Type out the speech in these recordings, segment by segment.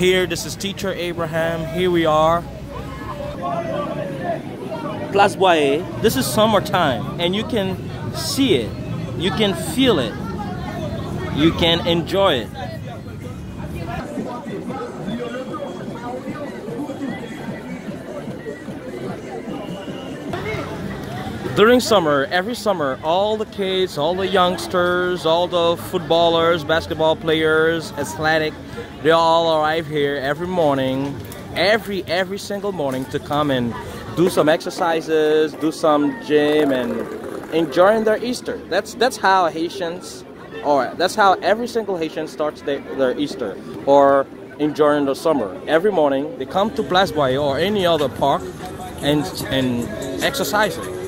Here, this is Teacher Abraham. Here we are. Place. This is summertime, and you can see it. You can feel it. You can enjoy it. During summer, every summer, all the kids, all the youngsters, all the footballers, basketball players, athletic, they all arrive here every morning, every every single morning to come and do some exercises, do some gym, and enjoying their Easter. That's that's how Haitians, or that's how every single Haitian starts their, their Easter, or enjoying the summer. Every morning, they come to Place Boyer or any other park and and exercising.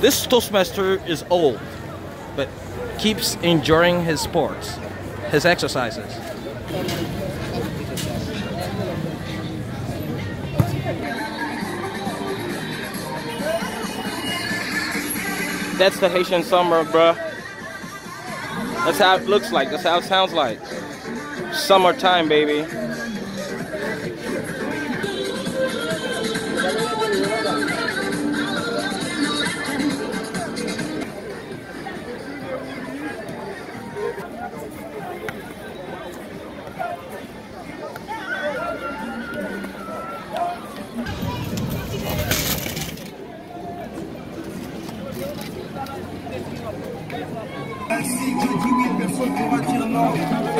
This Toastmaster is old, but keeps enjoying his sports, his exercises. That's the Haitian summer, bruh. That's how it looks like. That's how it sounds like. Summertime, baby.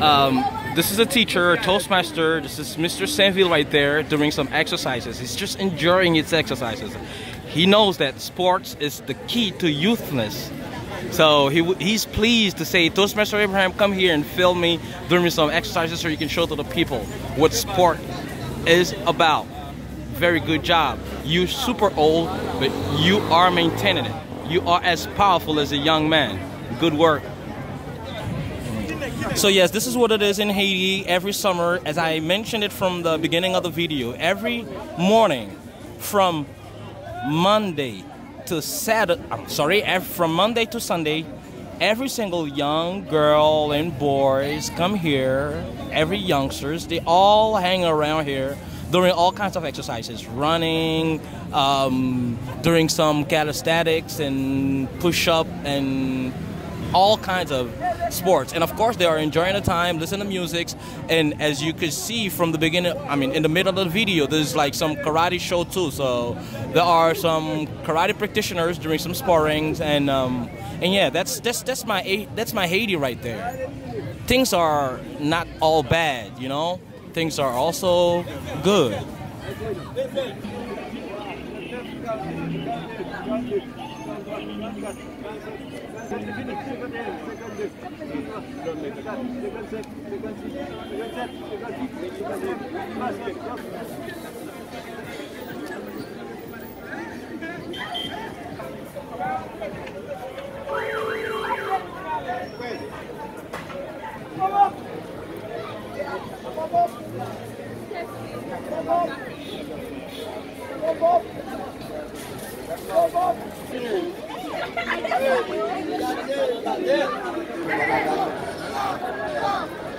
Um, this is a teacher, a Toastmaster. This is Mr. Sainville right there doing some exercises. He's just enjoying his exercises. He knows that sports is the key to youthness. So he he's pleased to say, Toastmaster Abraham, come here and film me doing some exercises so you can show to the people what sport is about. Very good job. You're super old, but you are maintaining it. You are as powerful as a young man. Good work. So yes, this is what it is in Haiti every summer. As I mentioned it from the beginning of the video, every morning from Monday to Saturday, I'm sorry, from Monday to Sunday, every single young girl and boys come here, every youngsters, they all hang around here doing all kinds of exercises, running, um, doing some calisthenics and push-up and all kinds of sports. And of course, they are enjoying the time, listening to music. And as you could see from the beginning, I mean, in the middle of the video, there's like some karate show too. So there are some karate practitioners doing some sparrings, and um, and yeah, that's that's that's my that's my Haiti right there. Things are not all bad, you know things are also good. Thank you.